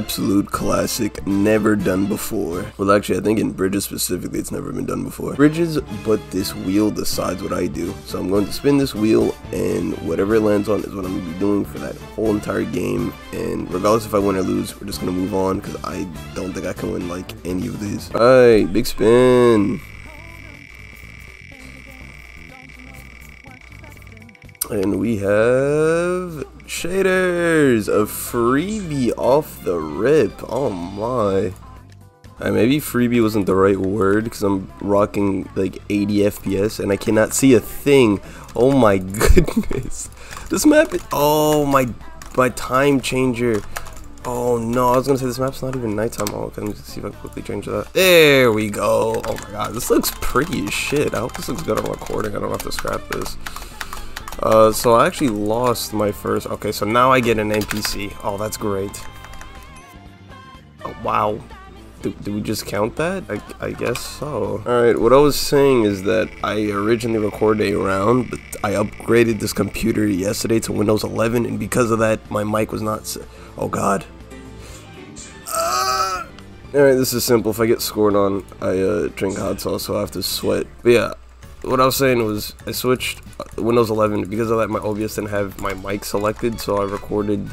absolute classic, never done before. Well, actually, I think in Bridges specifically, it's never been done before. Bridges, but this wheel decides what I do. So I'm going to spin this wheel, and whatever it lands on is what I'm going to be doing for that whole entire game. And regardless if I win or lose, we're just going to move on, because I don't think I can win, like, any of these. Alright, big spin. And we have shaders, a freebie off the rip. Oh my. Right, maybe freebie wasn't the right word because I'm rocking like 80 FPS and I cannot see a thing. Oh my goodness. This map is, oh my, my time changer. Oh no, I was gonna say this map's not even nighttime. Oh, okay, let me see if I can quickly change that. There we go. Oh my god, this looks pretty as shit. I hope this looks good on recording. I don't have to scrap this. Uh, so I actually lost my first. Okay, so now I get an NPC. Oh, that's great. Oh, wow. Do, we just count that? I, I guess so. Alright, what I was saying is that I originally recorded a round, but I upgraded this computer yesterday to Windows 11, and because of that, my mic was not... Oh, God. Uh, Alright, this is simple. If I get scored on, I uh, drink hot sauce, so I have to sweat. But yeah, what I was saying was I switched uh, Windows 11 because of that my OBS didn't have my mic selected so I recorded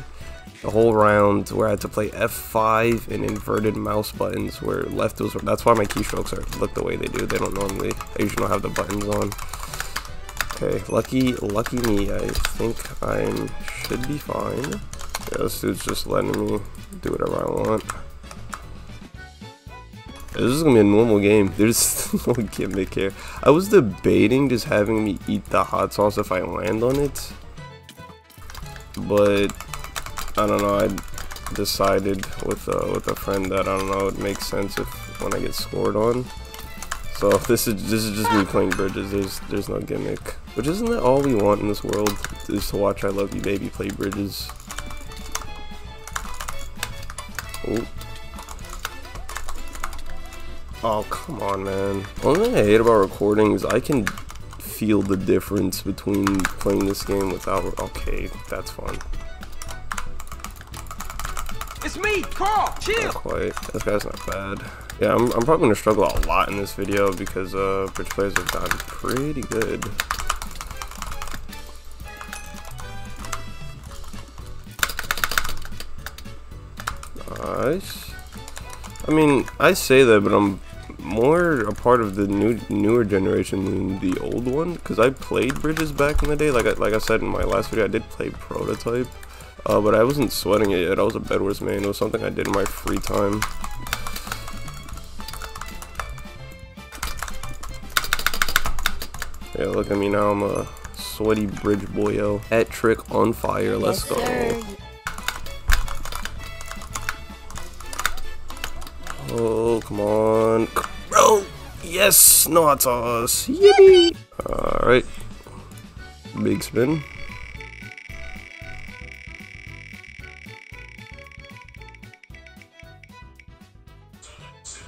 the whole round where I had to play F5 and inverted mouse buttons where left was that's why my keystrokes are look the way they do. They don't normally I usually don't have the buttons on. Okay lucky lucky me. I think I should be fine. Yeah this dude's just letting me do whatever I want this is gonna be a normal game. There's no gimmick here. I was debating just having me eat the hot sauce if I land on it. But I don't know, I decided with with a friend that I don't know it makes sense if when I get scored on. So this is this is just me playing bridges. There's there's no gimmick. Which isn't that all we want in this world is to watch I Love You Baby play bridges. Ooh. Oh, come on, man. One thing I hate about recording is I can feel the difference between playing this game without... Okay, that's fun. It's me, Carl. Chill. Not quite. This guy's not bad. Yeah, I'm, I'm probably gonna struggle a lot in this video because uh, bridge players have gotten pretty good. Nice. I mean, I say that, but I'm more a part of the new newer generation than the old one because I played Bridges back in the day. Like I, like I said in my last video, I did play Prototype, uh, but I wasn't sweating it yet. I was a Bed Wars main. It was something I did in my free time. Yeah, look at me now. I'm a sweaty bridge boyo. Hat trick on fire. Let's go. Oh, come on. Yes! No hot sauce! Yippee! Alright. Big spin.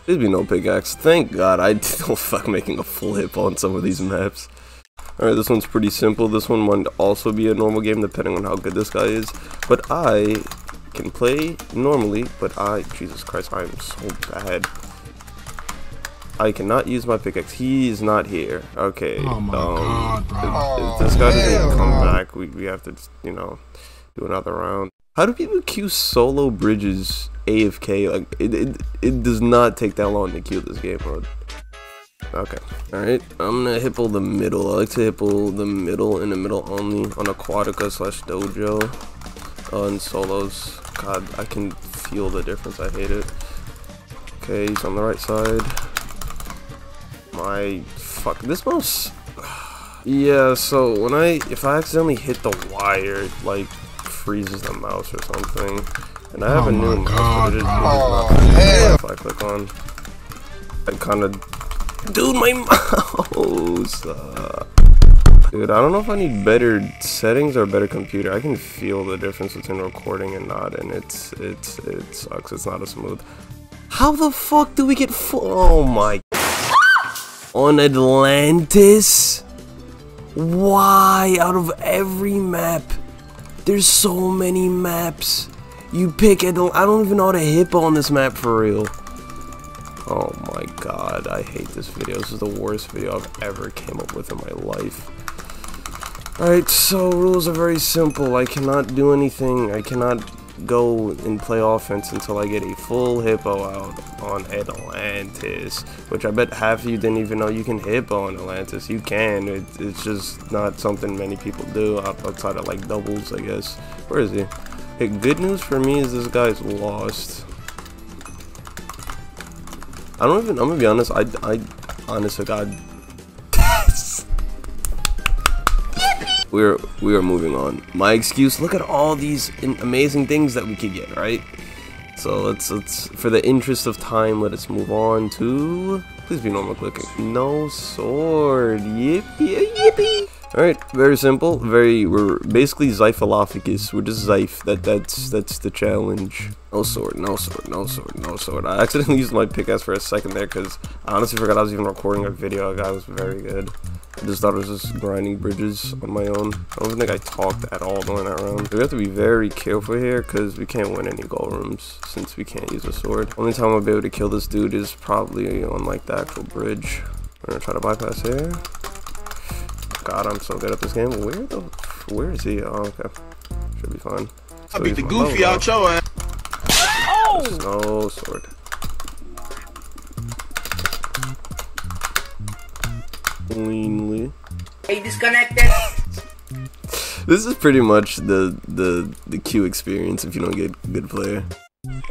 There'd be no pickaxe. Thank God I don't fuck making a flip on some of these maps. Alright, this one's pretty simple. This one might also be a normal game depending on how good this guy is. But I can play normally, but I, Jesus Christ, I am so bad. I cannot use my pickaxe. He is not here. Okay. Oh my um, God, if, if, this guy doesn't come back, we, we have to, you know, do another round. How do people queue solo bridges AFK? Like, it, it, it does not take that long to queue this game mode. Okay. Alright. I'm gonna hippo the middle. I like to hippo the middle and the middle only on Aquatica slash Dojo. Uh, in solos. God, I can feel the difference. I hate it. Okay, he's on the right side. My fuck, this mouse. yeah, so when I if I accidentally hit the wire, it like freezes the mouse or something. And I have oh a new mouse, but it is, oh, if I click on. I kind of, dude, my mouse. Uh, Dude, I don't know if I need better settings or better computer. I can feel the difference between recording and not, and it's it's it sucks. It's not as smooth. How the fuck do we get full? Oh my! On Atlantis? Why? Out of every map, there's so many maps. You pick it. I don't even know how to hippo on this map for real. Oh my god, I hate this video. This is the worst video I've ever came up with in my life. Alright, so rules are very simple. I cannot do anything. I cannot go and play offense until I get a full hippo out on Atlantis. Which I bet half of you didn't even know you can hippo on Atlantis. You can. It, it's just not something many people do outside of like doubles, I guess. Where is he? Hey, good news for me is this guy's lost. I don't even. I'm gonna be honest. I, I, honest to God. We're we are moving on. My excuse. Look at all these amazing things that we could get. Right. So let's let's for the interest of time, let us move on to. Please be normal clicking. No sword. Yippee yippee. Alright, very simple, very, we're basically Zyphalophicus, we're just Zyph, that, that's, that's the challenge. No sword, no sword, no sword, no sword. I accidentally used my pickaxe for a second there, because I honestly forgot I was even recording a video, that was very good. I just thought it was just grinding bridges on my own. I don't think I talked at all during that round. We have to be very careful here, because we can't win any gold rooms, since we can't use a sword. Only time I'll be able to kill this dude is probably on, like, the actual bridge. I'm gonna try to bypass here. God, I'm so good at this game. Where the, where is he? Oh, okay. Should be fine. So I beat the goofy out your ass. Oh! No sword. Cleanly. You disconnected? this is pretty much the the the Q experience if you don't get good player.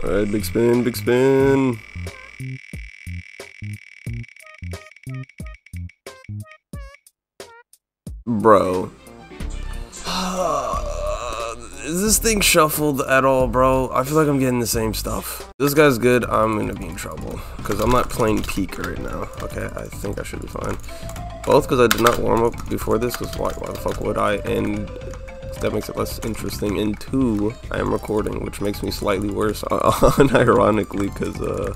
All right, big spin, big spin. Bro. Is this thing shuffled at all, bro? I feel like I'm getting the same stuff. This guy's good, I'm gonna be in trouble. Because I'm not playing peak right now. Okay, I think I should be fine. Both because I did not warm up before this, because why, why the fuck would I? And that makes it less interesting. And two, I am recording, which makes me slightly worse, unironically, because uh,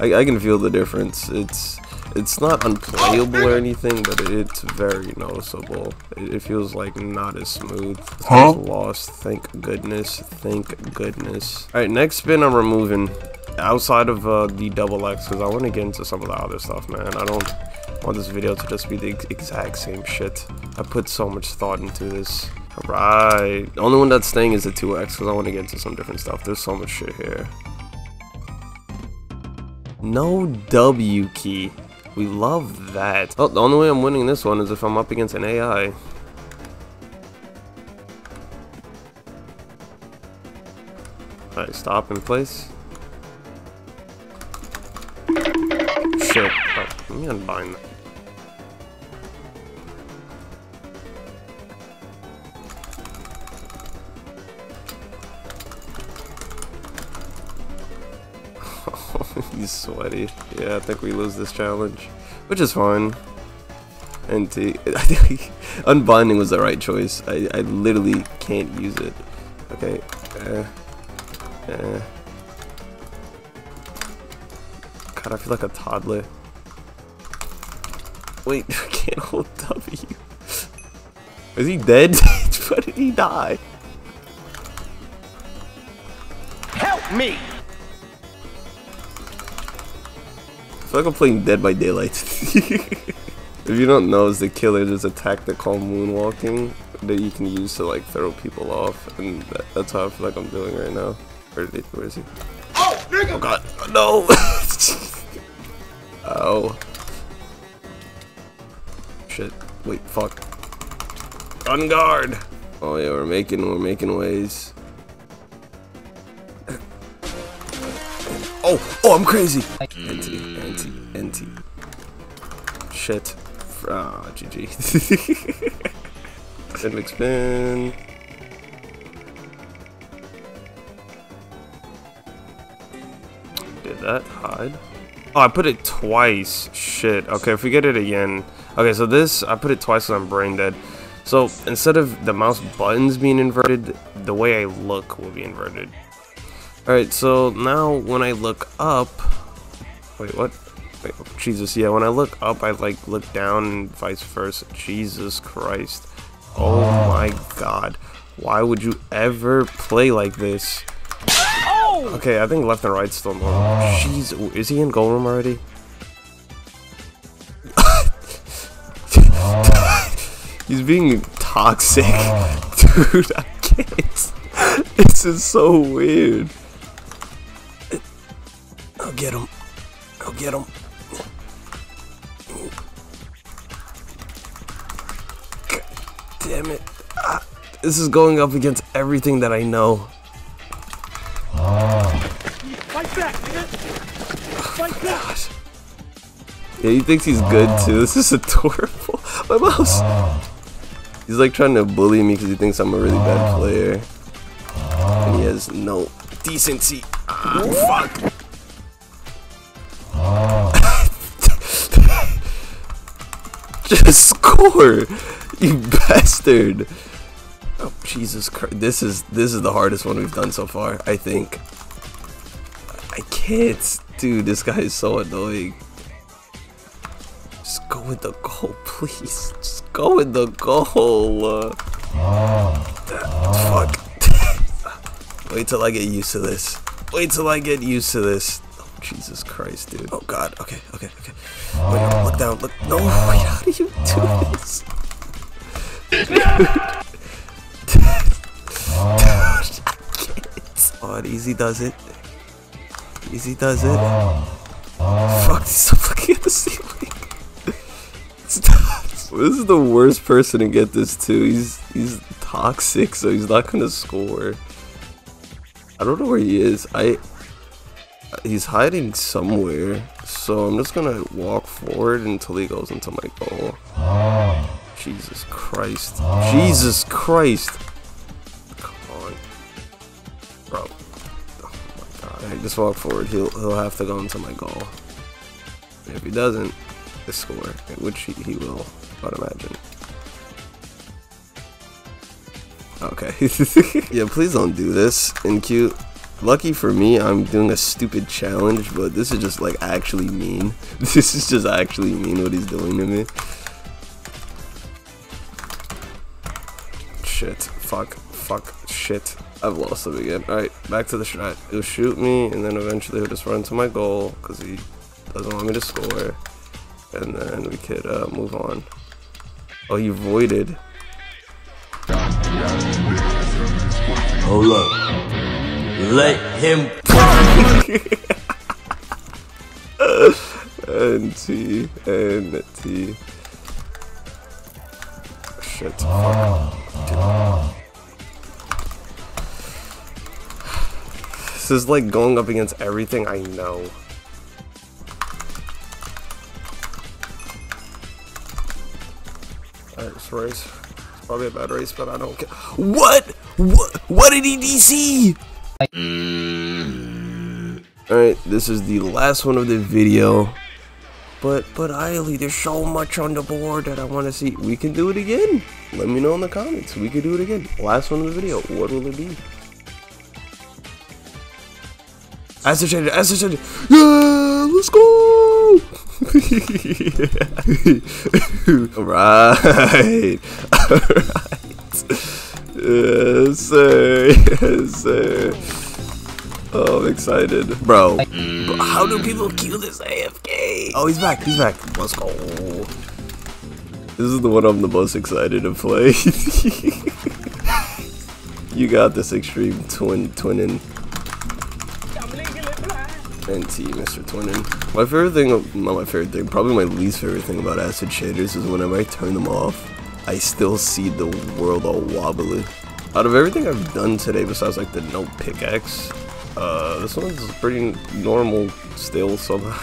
I, I can feel the difference. It's it's not unplayable or anything, but it's very noticeable. It, it feels like not as smooth. Huh? Lost. Thank goodness. Thank goodness. All right, next spin I'm removing outside of uh, the double X because I want to get into some of the other stuff, man. I don't want this video to just be the exact same shit. I put so much thought into this. Alright. The only one that's staying is the 2X because I want to get into some different stuff. There's so much shit here. No W key. We love that. Oh, the only way I'm winning this one is if I'm up against an AI. Alright, stop in place. Let me unbind that. He's sweaty. Yeah, I think we lose this challenge. Which is fine. NT. Unbinding was the right choice. I, I literally can't use it. Okay. Uh. God, I feel like a toddler. Wait, I can't hold W. Is he dead? Why did he die? Help me! I feel like I'm playing Dead by Daylight. if you don't know, it's the killer. There's a tactic called moonwalking that you can use to like throw people off, and that, that's how I feel like I'm doing right now. Where is he? Oh, nigga! Oh god, no! oh. Shit. Wait, fuck. On guard! Oh yeah, we're making, we're making ways. Oh, oh, I'm crazy. NT, NT, NT. Shit. Ah, oh, GG. Spin, spin. Did that hide? Oh, I put it twice. Shit. Okay, if we get it again. Okay, so this, I put it twice because I'm brain dead. So instead of the mouse buttons being inverted, the way I look will be inverted. Alright, so now when I look up... Wait, what? Wait, oh, Jesus, yeah, when I look up, I, like, look down and vice versa. Jesus Christ. Oh my god. Why would you ever play like this? Oh! Okay, I think left and right still normal. Jeez, is he in goal room already? He's being toxic. Dude, I can't. This is so weird. I'll get him. I'll get him. God damn it. Ah, this is going up against everything that I know. Fight back, nigga. Fight back. Yeah, he thinks he's good too. This is adorable. My mouse. He's like trying to bully me because he thinks I'm a really bad player. And he has no decency. Ah, fuck. Just score, you bastard. Oh Jesus Christ! This is this is the hardest one we've done so far. I think. I can't, dude. This guy is so annoying. Just go with the goal, please. Just go in the goal. Uh, fuck. Wait till I get used to this. Wait till I get used to this. Oh, Jesus Christ, dude. Oh, God. Okay, okay, okay. Wait, no, look down. Look. No, wait, how ah. do you do ah. this? Dude. Dude, I can't. Oh, easy does it. Easy does it. Fuck, stop looking at the ceiling. This is the worst person to get this to. He's he's toxic, so he's not gonna score. I don't know where he is. I he's hiding somewhere, so I'm just gonna walk forward until he goes into my goal. Jesus Christ! Jesus Christ! Come on, bro. Oh my God! I just walk forward. He'll he'll have to go into my goal. If he doesn't, the score, which he, he will, I'd imagine. Okay. yeah, please don't do this in cute. Lucky for me, I'm doing a stupid challenge, but this is just like actually mean. This is just actually mean what he's doing to me. Shit. Fuck. Fuck. Shit. I've lost him again. Alright, back to the shot. He'll shoot me, and then eventually he'll just run to my goal, because he doesn't want me to score. And then we could uh, move on. Oh, you voided. Hold up. Let him and T and T. Shit. This is like going up against everything I know. Race. It's probably a bad race, but I don't care. What? What? What did he DC? Mm. Alright, this is the last one of the video. But, but Eiley, there's so much on the board that I want to see. We can do it again. Let me know in the comments. We can do it again. Last one of the video. What will it be? Associated, associated. Yeah, let's go. Alright. Alright. Yes, sir. Yes, sir. Oh, I'm excited. Bro, bro, how do people kill this AFK? Oh, he's back. He's back. Let's go. This is the one I'm the most excited to play. you got this extreme twin twinning. NT, Mr. Twinning. My favorite thing, not my favorite thing, probably my least favorite thing about acid shaders is whenever I turn them off, I still see the world all wobbly. Out of everything I've done today, besides like the no pickaxe, uh, this one's pretty normal still somehow.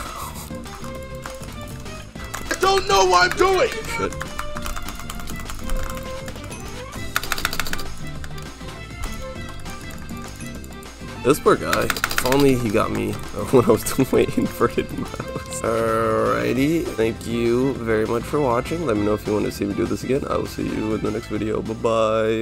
I don't know what I'm doing. Shit. This poor guy. Only he got me when I was doing inverted mouse. Alrighty, thank you very much for watching. Let me know if you want to see me do this again. I will see you in the next video. Bye-bye.